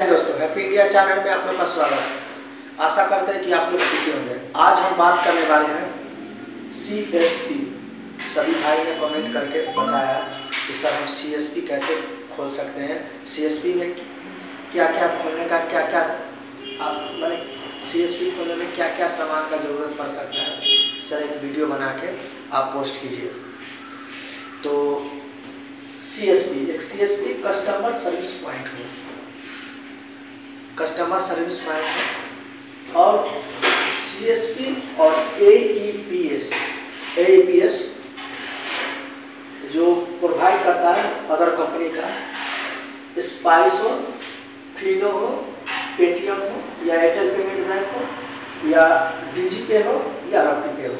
दोस्तों happy India channel में आप लोग का स्वागत है। आशा करते हैं कि आप लोग ठीक होंगे। आज हम बात करने वाले हैं सी एस पी सभी भाई ने कमेंट करके बताया कि सर, हम सी एस पी कैसे खोल सकते हैं? सी एस पी में क्या क्या खोलने का क्या क्या आप, मैंने सी एस पी खोलने में क्या क्या सामान का ज़रूरत पड़ सकता है? सर, एक वीडियो बना के आप पोस्ट कीजिए। तो सी एस पी एक C S P customer service point हो। कस्टमर सर्विस है। और सी एस पी और A E P S A E P S जो प्रोवाइड करता है अदर कंपनी का स्पाइस हो फिनो हो पेटीएम हो, या एयरटेल पेमेंट बैंक हो, या डीजी पे हो, या रॉकी पे हो।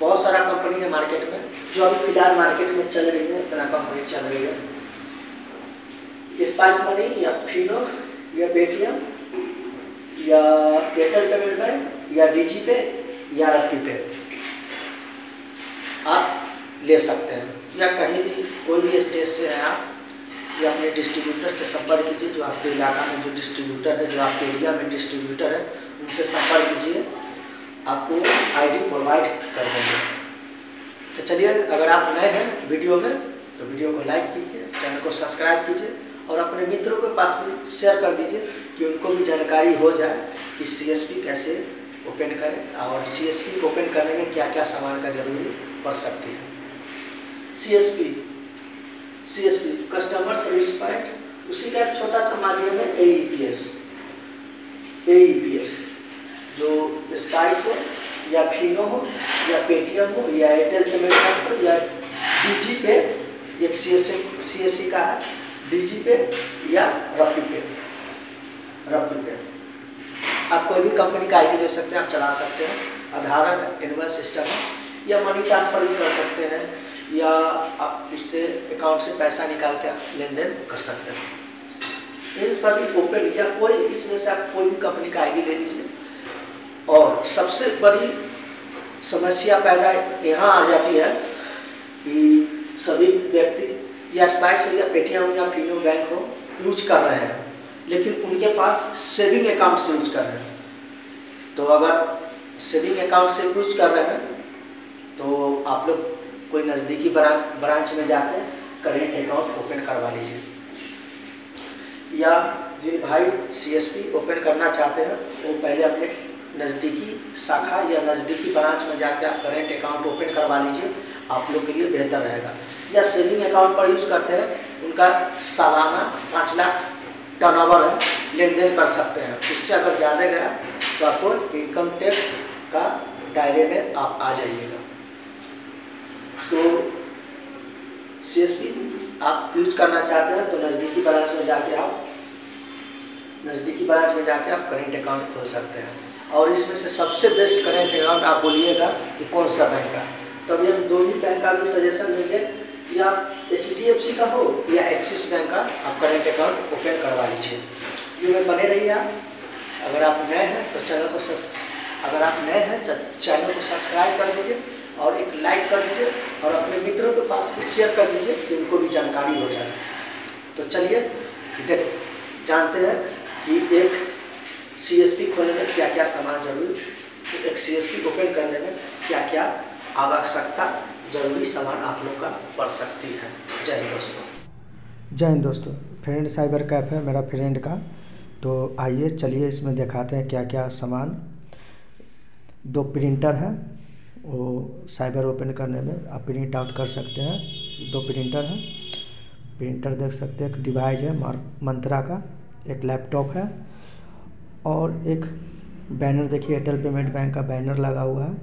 बहुत सारा कंपनी है मार्केट में, जो अभी फ़िलहाल मार्केट में चल रही है, इतना कंपनी चल रही है। स्पाइस मनी या फिनो या पेटीएम या एयरटेल पेमेंट बैंक या डीजी पे या रॉकी पे आप ले सकते हैं, या कहीं भी, कोई भी स्टेज से हैं आप, या अपने डिस्ट्रीब्यूटर से संपर्क कीजिए, जो आपके इलाका में जो डिस्ट्रीब्यूटर है, जो आपके एरिया में डिस्ट्रीब्यूटर है, उनसे संपर्क कीजिए, आपको आईडी प्रोवाइड कर देंगे। तो चलिए, अगर आप नए हैं वीडियो में तो वीडियो को लाइक कीजिए, चैनल को सब्सक्राइब कीजिए और अपने मित्रों के पास भी शेयर कर दीजिए कि उनको भी जानकारी हो जाए कि सीएसपी कैसे ओपन करें और सीएसपी को ओपन करने में क्या क्या सामान का ज़रूरी पड़ सकती है। C S customer service point उसी का एक छोटा सा माध्यम है ए ई पी एस जो स्पाइस हो या फिनो हो या पेटीएम हो या एयरटेल पेमेंट हो या डीजी पे एक सी एस सी का है। डीजी पे या रफी पे? रफी पे. आप कोई भी कंपनी का आईडी ले सकते हैं, आप चला सकते हैं। आधार एनुअल सिस्टम है, या मनी ट्रांसफ़र भी कर सकते हैं, या आप इससे अकाउंट से पैसा निकाल के लेन देन कर सकते हैं। इन सभी ओपन या कोई इसमें से आप कोई भी कंपनी का आईडी ले लीजिए। और सबसे बड़ी समस्या पैदा यहाँ आ जाती है कि सभी व्यक्ति या स्पाइस हो या पेटीएम या फिनो बैंक हो यूज़ कर रहे हैं। लेकिन उनके पास सेविंग अकाउंट से यूज़ कर रहे हैं। तो अगर सेविंग अकाउंट से यूज़ कर रहे हैं तो आप लोग कोई नज़दीकी ब्रांच ब्रांच में जाकर करेंट अकाउंट ओपन करवा लीजिए। या जिन भाई सीएसपी ओपन करना चाहते हैं, वो पहले अपने नज़दीकी शाखा या नज़दीकी ब्रांच में जाकर आप करेंट अकाउंट ओपन करवा लीजिए। आप लोग के लिए बेहतर रहेगा। या सेविंग अकाउंट पर यूज़ करते हैं, उनका सालाना पाँच लाख टर्नओवर है लेन देन कर सकते हैं। उससे अगर ज़्यादा गया तो आपको इनकम टैक्स का दायरे में आप आ जाइएगा। तो सी आप यूज़ करना चाहते हैं तो नज़दीकी ब्रांच में जाके आप, नज़दीकी ब्रांच में जाके आप करेंट अकाउंट खोल सकते हैं। और इसमें से सबसे बेस्ट करेंट अकाउंट आप बोलिएगा कि कौन सा बैंक का। तो अभी हम दो ही बैंक का भी सजेशन देंगे। या एच डी एफ़ सी का हो या एक्सिस बैंक का, आप करेंट अकाउंट ओपन करवा लीजिए। ये में बने रहिए आप। अगर आप नए हैं तो चैनल को अगर आप नए हैं तो चैनल को सब्सक्राइब कर दीजिए और एक लाइक कर दीजिए और अपने मित्रों के पास भी शेयर कर दीजिए कि उनको भी जानकारी हो जाए। तो चलिए देख जानते हैं कि एक सी एस पी खोलने में क्या क्या सामान ज़रूरी तो एक सी एस पी ओपन करने में क्या क्या आवश्यकता ज़रूरी सामान आप लोग का पड़ सकती है। जय हिंद दोस्तों। जय हिंद दोस्तों। फ्रेंड साइबर कैफ है मेरा फ्रेंड का। तो आइए, चलिए इसमें दिखाते हैं क्या क्या सामान। दो प्रिंटर हैं, वो साइबर ओपन करने में आप प्रिंट आउट कर सकते हैं। दो प्रिंटर हैं। प्रिंटर देख सकते हैं, एक डिवाइस है मंत्रा का, एक लैपटॉप है और एक बैनर, देखिए एयरटेल पेमेंट बैंक का बैनर लगा हुआ है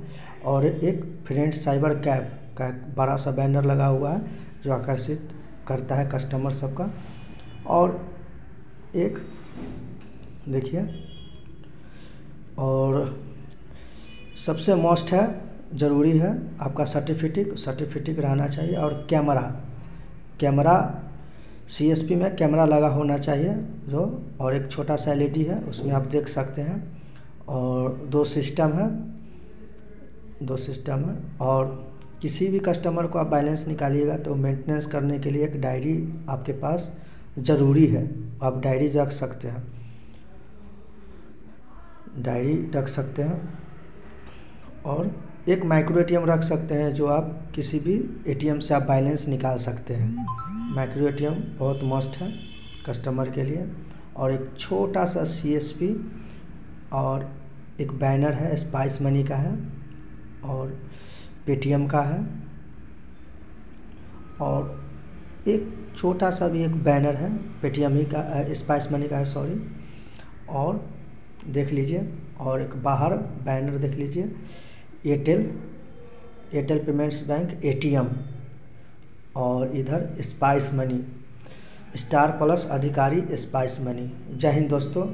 और एक फ्रेंड साइबर कैब का बड़ा सा बैनर लगा हुआ है, जो आकर्षित करता है कस्टमर सबका। और एक, देखिए, और सबसे मोस्ट है, ज़रूरी है, आपका सर्टिफिकेट सर्टिफिकेट रहना चाहिए, और कैमरा कैमरा सीएसपी में कैमरा लगा होना चाहिए, जो, और एक छोटा सा एलईडी है, उसमें आप देख सकते हैं। और दो सिस्टम है, दो सिस्टम है, और किसी भी कस्टमर को आप बैलेंस निकालिएगा तो मेंटेनेंस करने के लिए एक डायरी आपके पास ज़रूरी है। आप डायरी रख सकते हैं। डायरी रख सकते हैं। और एक माइक्रो एटीएम रख सकते हैं जो आप किसी भी एटीएम से आप बैलेंस निकाल सकते हैं। माइक्रो एटीएम बहुत मस्त है कस्टमर के लिए। और एक छोटा सा सीएसपी और एक बैनर है स्पाइस मनी का है। और पेटीएम का है और एक छोटा सा भी एक बैनर है, पेटीएम ही का स्पाइस मनी का है, सॉरी। और देख लीजिए, और एक बाहर बैनर देख लीजिए, Airtel Airtel payments bank, ATM, और इधर स्पाइस मनी, स्टार प्लस अधिकारी स्पाइस मनी। जय हिंद दोस्तों।